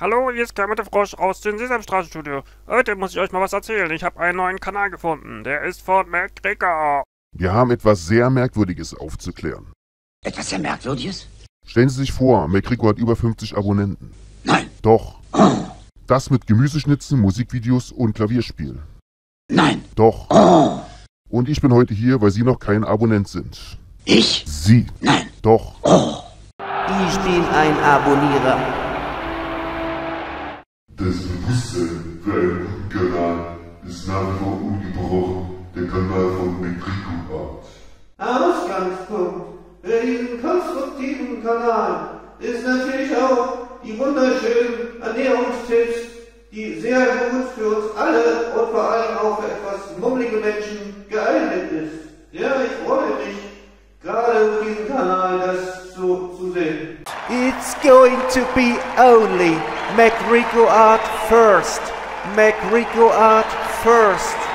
Hallo, hier ist Kermit der Frosch aus dem Sesamstraßenstudio. Heute muss ich euch mal was erzählen. Ich habe einen neuen Kanal gefunden. Der ist von MacGregor. Wir haben etwas sehr Merkwürdiges aufzuklären. Etwas sehr Merkwürdiges? Stellen Sie sich vor, MacGregor hat über 50 Abonnenten. Nein. Doch. Das mit Gemüseschnitzen, Musikvideos und Klavierspiel. Nein. Doch. Oh. Und ich bin heute hier, weil Sie noch kein Abonnent sind. Ich? Sie. Nein. Doch. Oh. Ich bin ein Abonnierer. Das Bewusstsein für einen guten Kanal ist nach wie vor ungebrochen. Der Kanal von MacGregor Art. Ausgangspunkt für diesen konstruktiven Kanal ist natürlich auch die wunderschönen Ernährungstipps, die sehr gut für uns alle und vor allem auch für etwas mummelige Menschen geeignet ist. Ja, ich freue mich, gerade auf diesem Kanal das so zu sehen. It's going to be only make Rico art first. Make Rico art first.